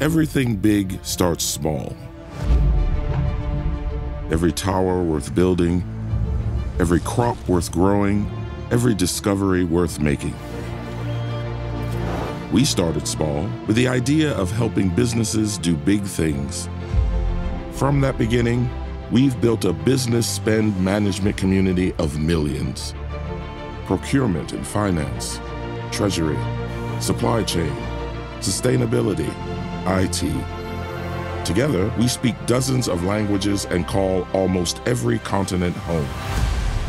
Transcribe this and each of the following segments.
Everything big starts small. Every tower worth building, every crop worth growing, every discovery worth making. We started small with the idea of helping businesses do big things. From that beginning, we've built a business spend management community of millions. Procurement and finance, treasury, supply chain, sustainability, IT. Together, we speak dozens of languages and call almost every continent home.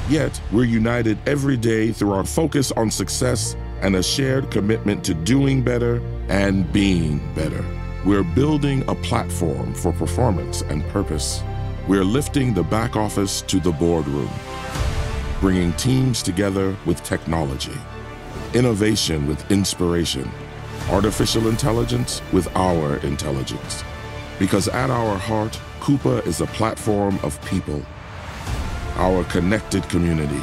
Yet, we're united every day through our focus on success and a shared commitment to doing better and being better. We're building a platform for performance and purpose. We're lifting the back office to the boardroom, bringing teams together with technology, innovation with inspiration, artificial intelligence with our intelligence. Because at our heart, Coupa is a platform of people, our connected community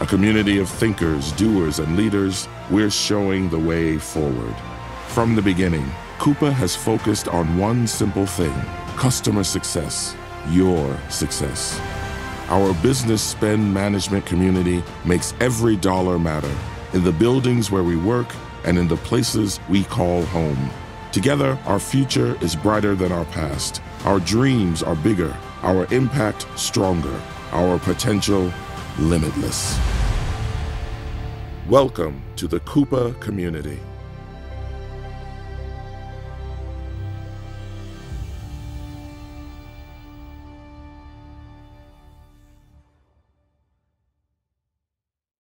a community of thinkers, doers, and leaders, we're showing the way forward. From the beginning, Coupa has focused on one simple thing customer success, your success. Our business spend management community makes every dollar matter in the buildings where we work and in the places we call home. Together, our future is brighter than our past. Our dreams are bigger, our impact stronger, our potential limitless. Welcome to the Coupa community.